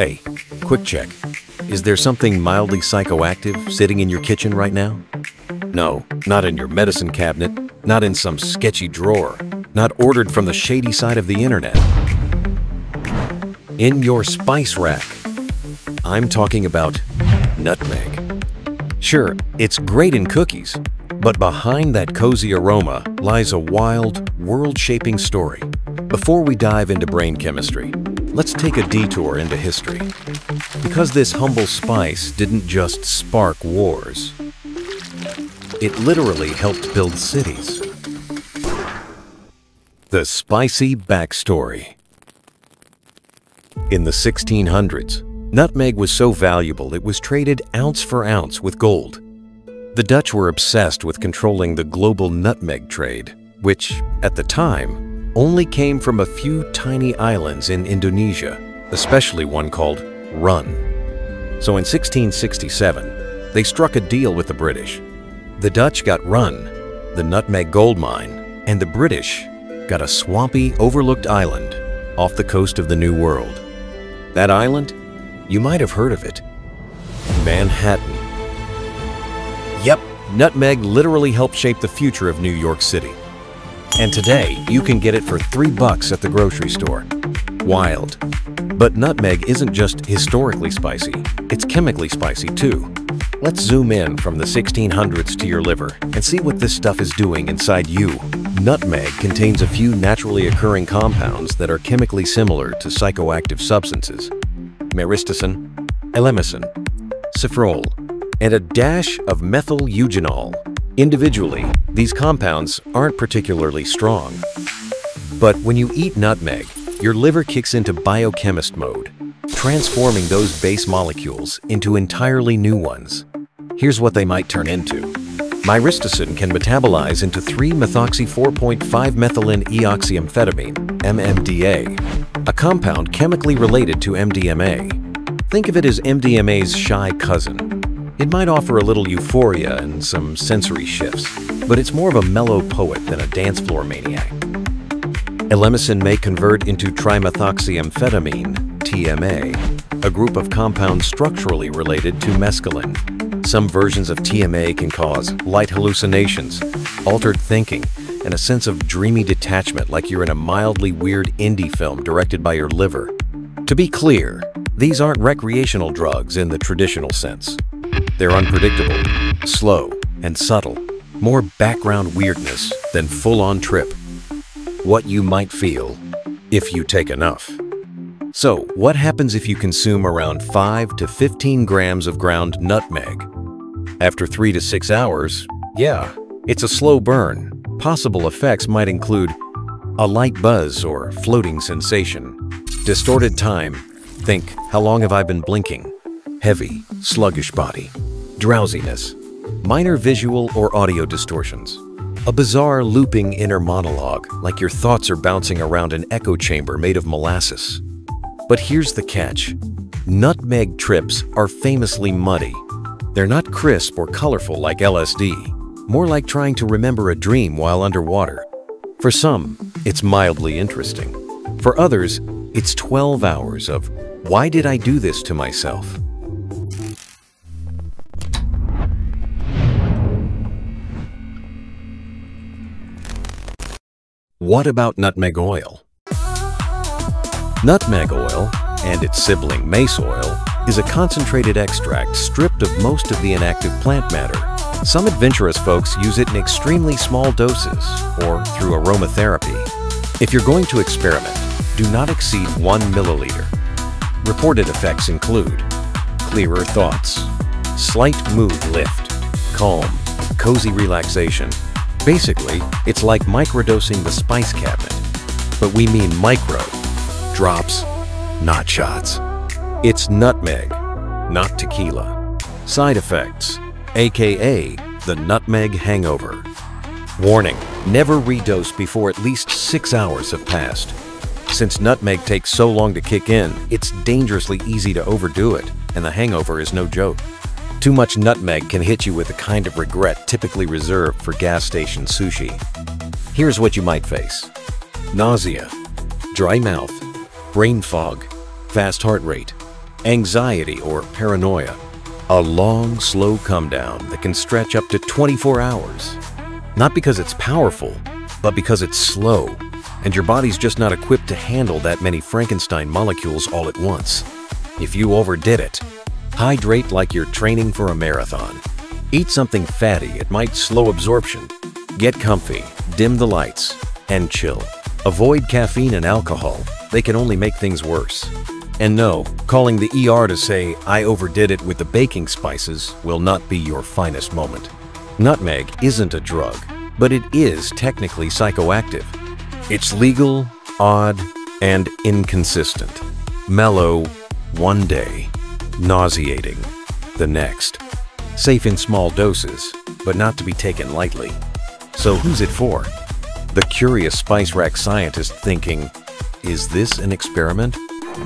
Hey, quick check. Is there something mildly psychoactive sitting in your kitchen right now? No, not in your medicine cabinet, not in some sketchy drawer, not ordered from the shady side of the internet. In your spice rack. I'm talking about nutmeg. Sure, it's great in cookies, but behind that cozy aroma lies a wild, world-shaping story. Before we dive into brain chemistry, let's take a detour into history. Because this humble spice didn't just spark wars, it literally helped build cities. The Spicy Backstory In the 1600s, nutmeg was so valuable it was traded ounce for ounce with gold. The Dutch were obsessed with controlling the global nutmeg trade, which, at the time, only came from a few tiny islands in Indonesia, especially one called Run. So in 1667, they struck a deal with the British. The Dutch got Run, the nutmeg gold mine, and the British got a swampy, overlooked island off the coast of the New World. That island? You might have heard of it. Manhattan. Yep, nutmeg literally helped shape the future of New York City. And today, you can get it for three bucks at the grocery store. Wild. But nutmeg isn't just historically spicy, it's chemically spicy too. Let's zoom in from the 1600s to your liver and see what this stuff is doing inside you. Nutmeg contains a few naturally occurring compounds that are chemically similar to psychoactive substances. Myristicin, elemicin, safrole, and a dash of methyl eugenol. Individually, these compounds aren't particularly strong. But when you eat nutmeg, your liver kicks into biochemist mode, transforming those base molecules into entirely new ones. Here's what they might turn into. Myristicin can metabolize into 3-methoxy 4.5-methylenedioxyamphetamine, MMDA, a compound chemically related to MDMA. Think of it as MDMA's shy cousin, it might offer a little euphoria and some sensory shifts, but it's more of a mellow poet than a dance floor maniac. Elemicin may convert into trimethoxyamphetamine, TMA, a group of compounds structurally related to mescaline. Some versions of TMA can cause light hallucinations, altered thinking, and a sense of dreamy detachment like you're in a mildly weird indie film directed by your liver. To be clear, these aren't recreational drugs in the traditional sense. They're unpredictable, slow, and subtle. More background weirdness than full-on trip. What you might feel if you take enough. So, what happens if you consume around 5 to 15 grams of ground nutmeg? After 3 to 6 hours, yeah, it's a slow burn. Possible effects might include a light buzz or floating sensation, distorted time, think, how long have I been blinking? Heavy, sluggish body, drowsiness, minor visual or audio distortions, a bizarre looping inner monologue like your thoughts are bouncing around an echo chamber made of molasses. But here's the catch. Nutmeg trips are famously muddy. They're not crisp or colorful like LSD, more like trying to remember a dream while underwater. For some, it's mildly interesting. For others, it's 12 hours of, why did I do this to myself? What about nutmeg oil? Nutmeg oil, and its sibling mace oil, is a concentrated extract stripped of most of the inactive plant matter. Some adventurous folks use it in extremely small doses or through aromatherapy. If you're going to experiment, do not exceed 1 milliliter. Reported effects include clearer thoughts, slight mood lift, calm, cozy relaxation, Basically, it's like microdosing the spice cabinet, but we mean micro, drops, not shots. It's nutmeg, not tequila. Side effects, aka the nutmeg hangover. Warning, never redose before at least six hours have passed. Since nutmeg takes so long to kick in, it's dangerously easy to overdo it, and the hangover is no joke. Too much nutmeg can hit you with the kind of regret typically reserved for gas station sushi. Here's what you might face. Nausea, dry mouth, brain fog, fast heart rate, anxiety, or paranoia. A long, slow come down that can stretch up to 24 hours. Not because it's powerful, but because it's slow, and your body's just not equipped to handle that many Frankenstein molecules all at once. If you overdid it, hydrate like you're training for a marathon. Eat something fatty, it might slow absorption. Get comfy, dim the lights, and chill. Avoid caffeine and alcohol, they can only make things worse. And no, calling the ER to say, I overdid it with the baking spices will not be your finest moment. Nutmeg isn't a drug, but it is technically psychoactive. It's legal, odd, and inconsistent. Mellow one day, nauseating the next. Safe in small doses, but not to be taken lightly. So who's it for? The curious Spice Rack scientist thinking, is this an experiment?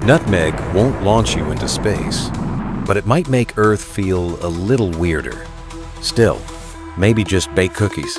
Nutmeg won't launch you into space, but it might make Earth feel a little weirder. Still, maybe just bake cookies.